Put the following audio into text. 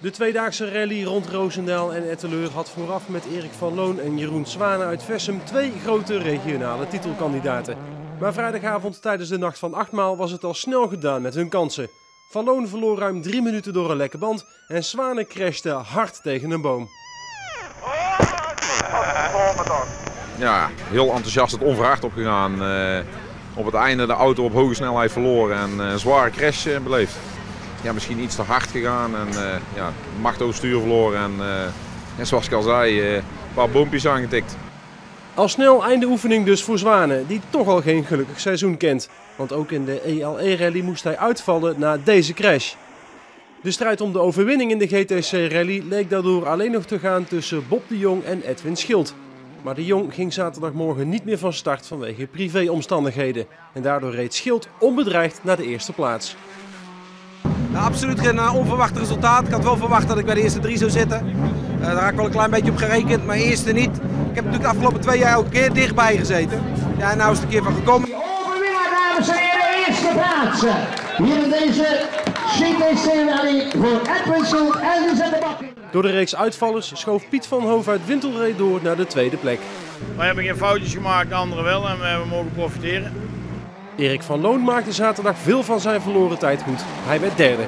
De tweedaagse rally rond Roosendaal en Etteleur had vooraf met Erik van Loon en Jeroen Zwanen uit Vessem twee grote regionale titelkandidaten. Maar vrijdagavond tijdens de nacht van achtmaal was het al snel gedaan met hun kansen. Van Loon verloor ruim drie minuten door een lekke band en Zwanen crashte hard tegen een boom. Ja, heel enthousiast het onverhard opgegaan. Uh, op het einde de auto op hoge snelheid verloren en een zware crash beleefd. Ja, misschien iets te hard gegaan en ja, macht over stuur verloren en, en zoals ik al zei, een paar boompjes aangetikt. Al snel einde oefening dus voor Zwanen, die toch al geen gelukkig seizoen kent. Want ook in de ELE-rally moest hij uitvallen na deze crash. De strijd om de overwinning in de GTC-rally leek daardoor alleen nog te gaan tussen Bob de Jong en Edwin Schild. Maar de Jong ging zaterdagmorgen niet meer van start vanwege privéomstandigheden. En daardoor reed Schild onbedreigd naar de eerste plaats. Absoluut geen uh, onverwacht resultaat. Ik had wel verwacht dat ik bij de eerste drie zou zitten. Uh, daar had ik wel een klein beetje op gerekend, maar eerste niet. Ik heb natuurlijk de afgelopen twee jaar elke keer dichtbij gezeten. Ja, en nou is het een keer van gekomen. De overwinnaar, dames en heren, eerste plaats. Hier in deze GTC-rally voor Edwin Schild en de Bakker. Door de reeks uitvallers schoof Piet van Hoof uit Wintelree door naar de tweede plek. Wij hebben geen foutjes gemaakt, anderen wel en we mogen profiteren. Erik van Loon maakte zaterdag veel van zijn verloren tijd goed. Hij werd derde.